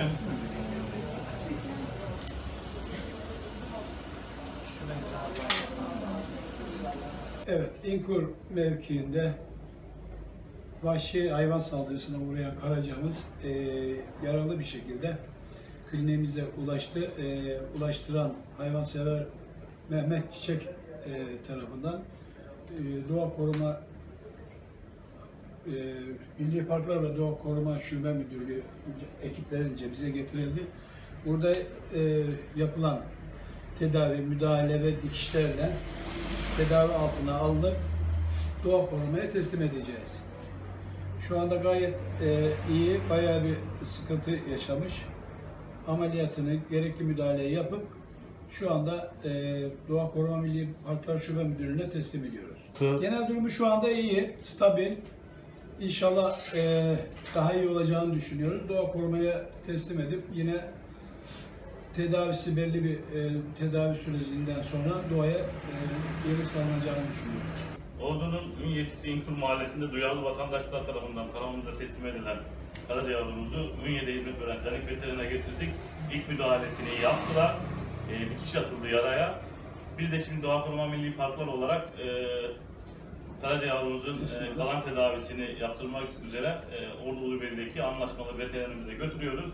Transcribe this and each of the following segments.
kendisi mi? Evet, İnkur mevkiinde vahşi hayvan saldırısına uğrayan karacamız e, yaralı bir şekilde kliniğimize ulaştı. E, ulaştıran hayvansever Mehmet Çiçek e, tarafından e, Doğa Koruma e, Milli Parklar ve Doğa Koruma Şube Müdürlüğü ekiplerince bize getirildi. Burada e, yapılan tedavi, müdahale ve dikişlerle tedavi altına alınıp doğa korumaya teslim edeceğiz. Şu anda gayet e, iyi, bayağı bir sıkıntı yaşamış. Ameliyatını, gerekli müdahaleyi yapıp şu anda e, Doğa Koruma Milli Parklar Şube Müdürlüğü'ne teslim ediyoruz. Hı. Genel durumu şu anda iyi, stabil. İnşallah e, daha iyi olacağını düşünüyoruz. Doğa korumaya teslim edip yine tedavisi belli bir e, tedavi sürecinden sonra doğaya e, geri salınacağını düşünüyoruz. Ordu'nun ün yetkisi İnkur Mahallesi'nde duyarlı vatandaşlar tarafından kanalımıza teslim edilen Karaca yavrumuzu Ünye'de hizmet veren Canik Veteriner'e getirdik. İlk müdahalesini yaptılar. E, dikiş atıldı yaraya. Biz de şimdi Doğa Koruma Milli Parklar olarak e, Karaca yavrumuzun e, kalan tedavisini yaptırmak üzere e, Ordu Ulubeli'deki anlaşmalı veterinerimize götürüyoruz.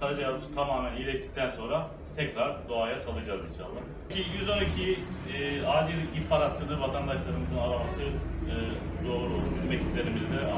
Karaca yavrusu tamamen iyileştikten sonra tekrar doğaya salacağız inşallah. Ki 112 e, acil ihbar hattını vatandaşlarımızın araması e, doğru olur. Bizim ekiplerimiz de